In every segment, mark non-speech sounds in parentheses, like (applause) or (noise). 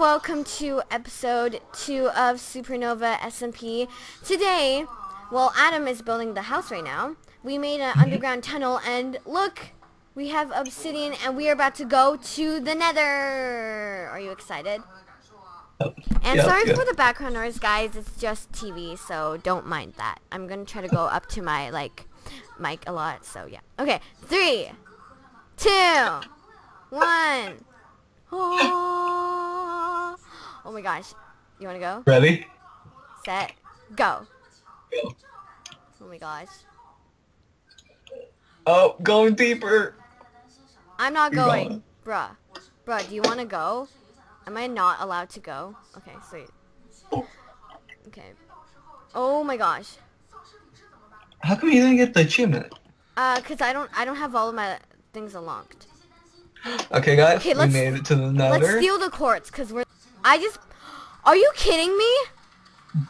welcome to episode 2 of Super Nova SMP. Today, well, Adam is building the house right now. We made an mm-hmm. underground tunnel, and look, we have obsidian, and we are about to go to the nether. Are you excited? Oh, And Yeah, sorry for the background noise, guys. It's just TV, so don't mind that. I'm gonna try to go up to my like mic a lot. So yeah. Okay, three, two, one. (laughs) Oh, oh my gosh. You wanna go? Ready? Set, go. Go. Oh my gosh. Oh, going deeper. I'm not You're going, going. bruh. Bruh, do you wanna go? Am I not allowed to go? Okay, sweet. Okay. Oh my gosh. How come you didn't get the achievement? Uh, cause I don't, I don't have all of my things unlocked. Okay, guys, Okay, we let's- made it to the nether. Let's steal the quartz, cause we're. I just. Are you kidding me?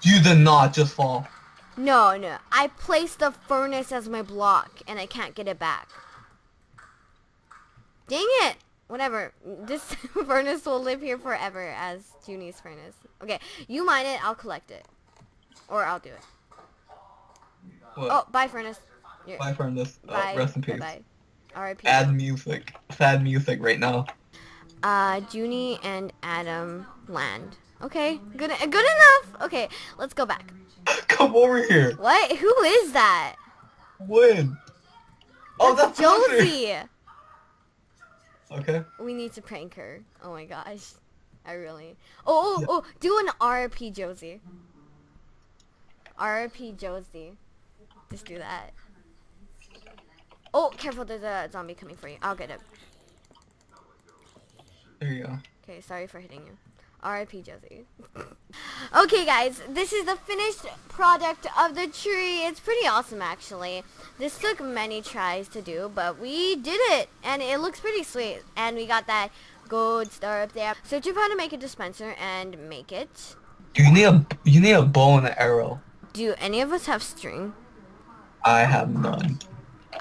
You did not just fall. No, no. I placed the furnace as my block, and I can't get it back. Dang it! Whatever. This (laughs) furnace will live here forever as Juney's furnace. Okay, you mine it. I'll collect it, or I'll do it. What? Oh, bye, furnace. You're- Bye from this. Oh, rest in peace. Bye. R.I.P. Add music. Sad music right now. Uh, Juney and Adam land. Okay, good, good enough. Okay, let's go back. (laughs) Come over here. What? Who is that? Win. Oh, that's. Josie. (laughs) Okay. We need to prank her. Oh my gosh. I really. Oh, oh, oh, do an RP Josie. RP Josie. Just do that. Oh, careful, there's a zombie coming for you. I'll get it. There you go. Okay, sorry for hitting you. R.I.P. Josie. (laughs) okay, guys, this is the finished product of the tree. It's pretty awesome, actually. This took many tries to do, but we did it, and it looks pretty sweet. And we got that gold star up there. So, for how to make a dispenser and make it. You need a you need a bow and an arrow. Do any of us have string? I have none.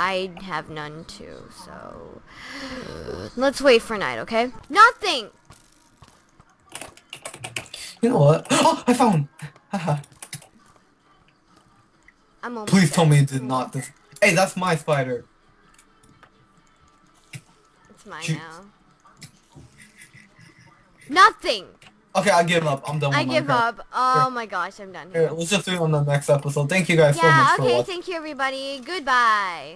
I have none too, so let's wait for night, okay? Nothing. You know what? Oh, I found. Haha. I'm almost Please tell me it did not. This. Hey, that's my spider. It's mine Shoot. now. Nothing. Okay, I give up. I'm done. I give Minecraft. up. Oh my gosh, I'm done. Here, let's just do it on the next episode. Thank you guys so Yeah, much for watching. Yeah, okay, thank you everybody. Goodbye.